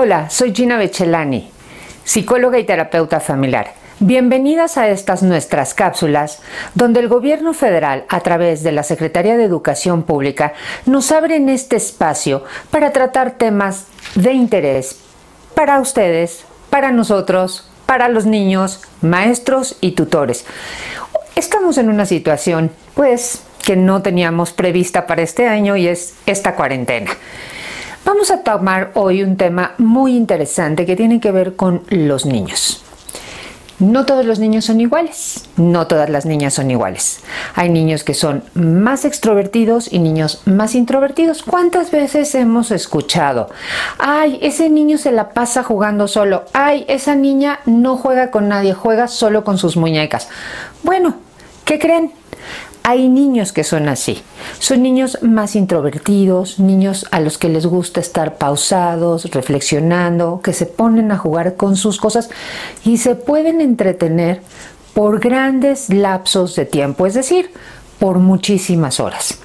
Hola, soy Gina Bechelani, psicóloga y terapeuta familiar. Bienvenidas a estas nuestras cápsulas, donde el gobierno federal, a través de la Secretaría de Educación Pública, nos abre este espacio para tratar temas de interés para ustedes, para nosotros, para los niños, maestros y tutores. Estamos en una situación, pues, que no teníamos prevista para este año y es esta cuarentena. Vamos a tomar hoy un tema muy interesante que tiene que ver con los niños. No todos los niños son iguales, no todas las niñas son iguales. Hay niños que son más extrovertidos y niños más introvertidos. ¿Cuántas veces hemos escuchado? Ay, ese niño se la pasa jugando solo. Ay, esa niña no juega con nadie, juega solo con sus muñecas. Bueno, ¿qué creen? Hay niños que son así. Son niños más introvertidos, niños a los que les gusta estar pausados, reflexionando, que se ponen a jugar con sus cosas y se pueden entretener por grandes lapsos de tiempo, es decir, por muchísimas horas.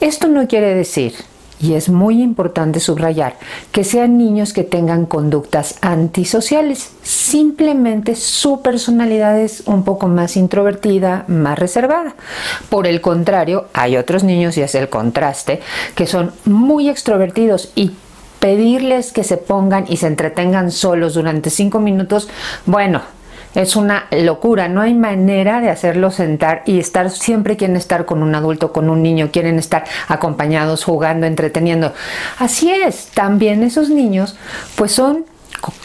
Esto no quiere decir y es muy importante subrayar que sean niños que tengan conductas antisociales. Simplemente su personalidad es un poco más introvertida, más reservada. Por el contrario, hay otros niños, y es el contraste, que son muy extrovertidos y pedirles que se pongan y se entretengan solos durante cinco minutos, bueno, es una locura, no hay manera de hacerlo sentar y estar, siempre quieren estar con un adulto, con un niño, quieren estar acompañados, jugando, entreteniendo. Así es, también esos niños pues son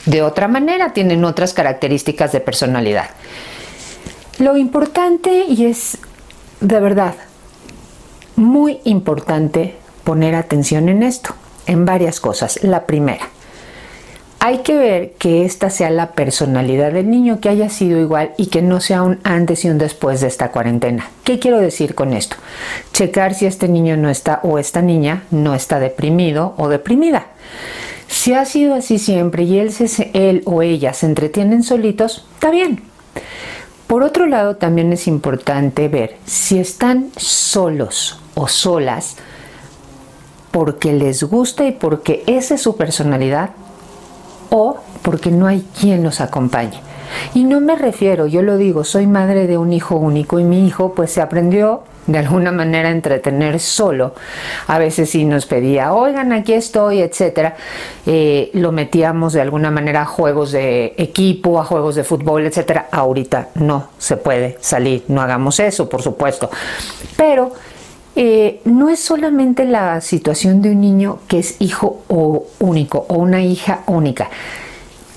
de otra manera, tienen otras características de personalidad. Lo importante y es de verdad muy importante poner atención en esto, en varias cosas. La primera, hay que ver que esta sea la personalidad del niño, que haya sido igual y que no sea un antes y un después de esta cuarentena. ¿Qué quiero decir con esto? Checar si este niño no está o esta niña no está deprimido o deprimida. Si ha sido así siempre y él, se, él o ella se entretienen solitos, está bien. Por otro lado, también es importante ver si están solos o solas porque les gusta y porque esa es su personalidad o porque no hay quien los acompañe. Y no me refiero, yo lo digo, soy madre de un hijo único y mi hijo pues se aprendió de alguna manera a entretener solo. A veces sí nos pedía, oigan, aquí estoy, etcétera. Eh, lo metíamos de alguna manera a juegos de equipo, a juegos de fútbol, etcétera. Ahorita no se puede salir, no hagamos eso, por supuesto. Pero eh, no es solamente la situación de un niño que es hijo o único o una hija única.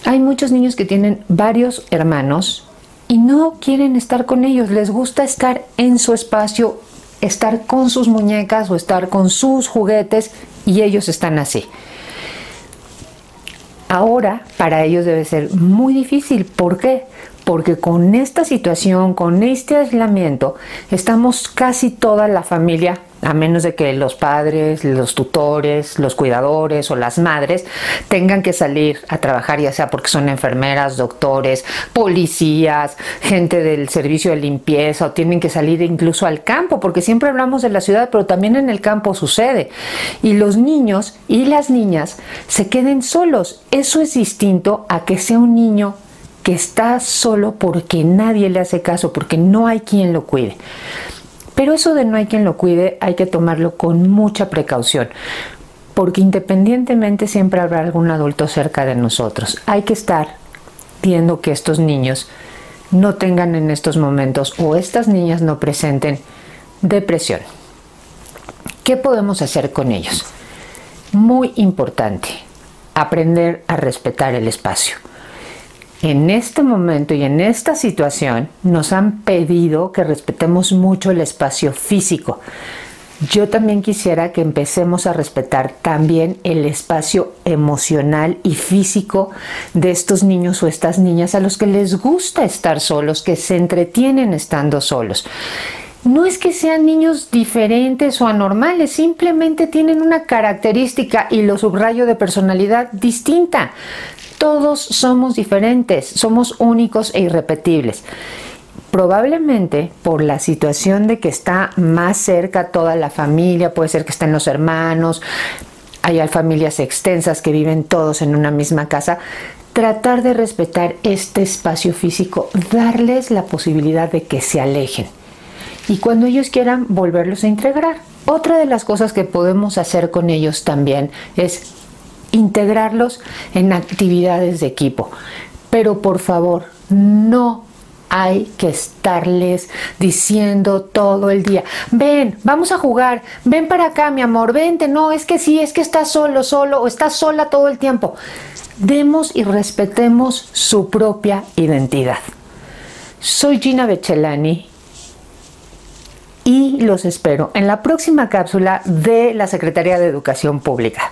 Hay muchos niños que tienen varios hermanos y no quieren estar con ellos, les gusta estar en su espacio, estar con sus muñecas o estar con sus juguetes y ellos están así. Ahora para ellos debe ser muy difícil. ¿Por qué? Porque con esta situación, con este aislamiento, estamos casi toda la familia a menos de que los padres, los tutores, los cuidadores o las madres tengan que salir a trabajar, ya sea porque son enfermeras, doctores, policías, gente del servicio de limpieza o tienen que salir incluso al campo, porque siempre hablamos de la ciudad, pero también en el campo sucede. Y los niños y las niñas se queden solos. Eso es distinto a que sea un niño que está solo porque nadie le hace caso, porque no hay quien lo cuide. Pero eso de no hay quien lo cuide hay que tomarlo con mucha precaución, porque independientemente siempre habrá algún adulto cerca de nosotros. Hay que estar viendo que estos niños no tengan en estos momentos o estas niñas no presenten depresión. ¿Qué podemos hacer con ellos? Muy importante, aprender a respetar el espacio en este momento y en esta situación nos han pedido que respetemos mucho el espacio físico. Yo también quisiera que empecemos a respetar también el espacio emocional y físico de estos niños o estas niñas a los que les gusta estar solos, que se entretienen estando solos. No es que sean niños diferentes o anormales, simplemente tienen una característica y lo subrayo de personalidad distinta. Todos somos diferentes, somos únicos e irrepetibles. Probablemente por la situación de que está más cerca toda la familia, puede ser que estén los hermanos, hay familias extensas que viven todos en una misma casa, tratar de respetar este espacio físico, darles la posibilidad de que se alejen y cuando ellos quieran volverlos a integrar. Otra de las cosas que podemos hacer con ellos también es integrarlos en actividades de equipo. Pero por favor, no hay que estarles diciendo todo el día, ven, vamos a jugar, ven para acá, mi amor, vente, no, es que sí, es que estás solo, solo, o estás sola todo el tiempo. Demos y respetemos su propia identidad. Soy Gina Bechelani y los espero en la próxima cápsula de la Secretaría de Educación Pública.